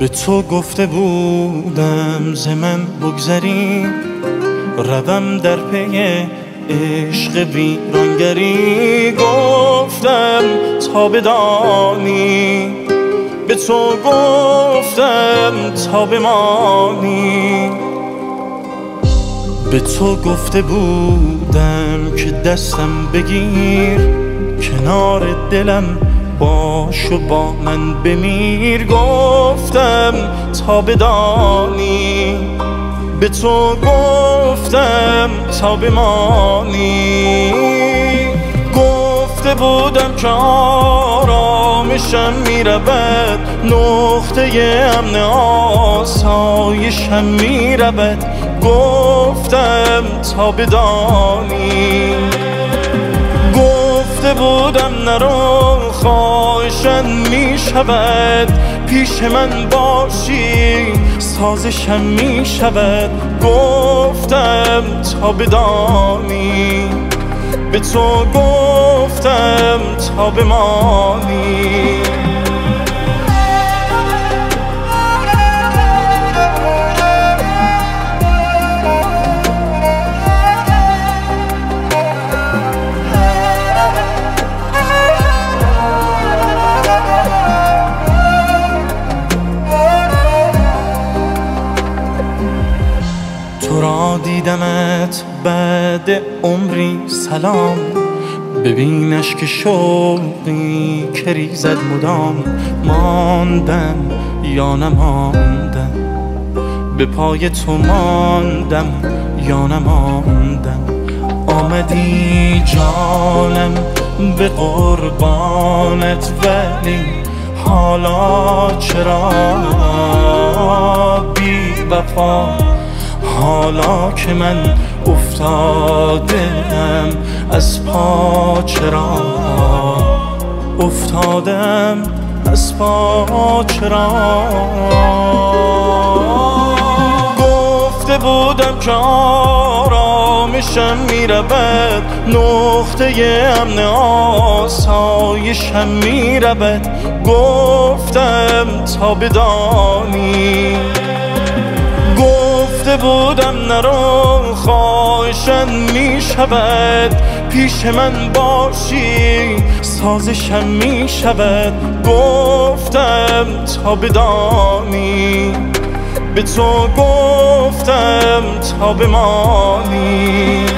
به تو گفته بودم ز من بگذری. روم در پی عشق ویرانگری. گفتم تا بدانی. به تو گفتم تا بمانی. به تو گفته بودم که دستم بگیر. کنار دلم باش و با من بمیر گفتم تا بدانی. به تو گفتم تا بمانی. گفته بودم که آرامشم می‌رود نقطه امن آسایشم می‌رود. گفتم تا بدانی. گفته بودم نرو خواهشن می شود پیش من باشی سازشم می شود گفتم تا بدانی به تو گفتم تا بمانی. تو را دیدمت بعد عمری سلام. ببینش که شوقی که ریزد مدام. ماندم یا نماندم. به پای تو ماندم یا نماندم. آمدی جانم به قربانت ولی حالا چرا بی وفا؟ حالا که من افتادم از پا چرا؟ افتادم از پا چرا؟ گفته بودم که آرامشم می‌رود نقطه امن آسایشم می‌رود. گفتم تا بدانی. گفته بودم نرو خواهشن می شود پیش من باشی سازشم می شود گفتم تا بدانی به تو گفتم تا بمانی.